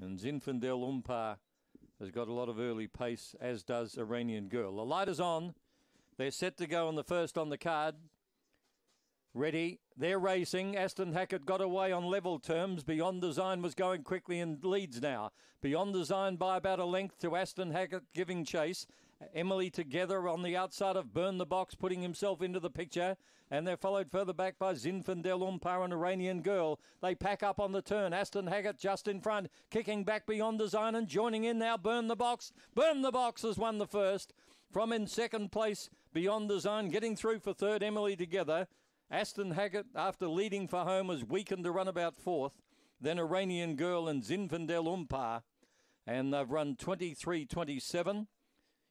And Zinfandel Umpar has got a lot of early pace, as does Iranian Girl. The light is on. They're set to go on the first on the card. Ready. They're racing. Aston Hackett got away on level terms. Beyond Design was going quickly and leads now. Beyond Design by about a length to Aston Hackett giving chase. Emily together on the outside of Burn the Box, putting himself into the picture. And they're followed further back by Zinfandel Umpar and Iranian Girl. They pack up on the turn. Aston Hackett just in front, kicking back beyond design and joining in now. Burn the Box. Burn the Box has won the first. From in second place, Beyond Design getting through for third. Emily together. Aston Hackett, after leading for home, was weakened to run about fourth. Then Iranian Girl and Zinfandel Umpar. And they've run 23 27.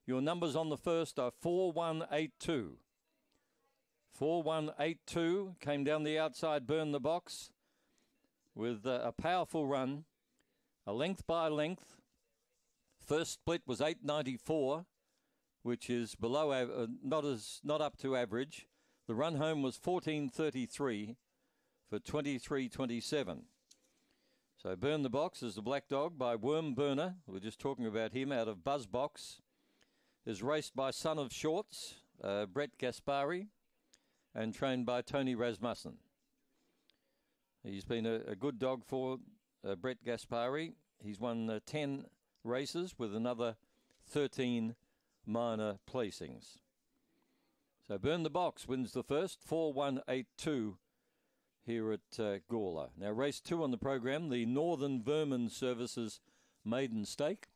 Your numbers on the first are 4182. 4182 came down the outside, Burn the Box with uh, a powerful run, a length by length. First split was 894, which is below uh, not as not up to average. The run home was 1433 for 2327. So Burn the Box is the Black Dog by Worm Burner. We're just talking about him out of Buzzbox is raced by Son of Shorts, uh, Brett Gaspari, and trained by Tony Rasmussen. He's been a, a good dog for uh, Brett Gaspari. He's won uh, 10 races with another 13 minor placings. So Burn the Box wins the first, 4182 here at uh, Gawler. Now, race two on the program, the Northern Vermin Services Maiden Stake.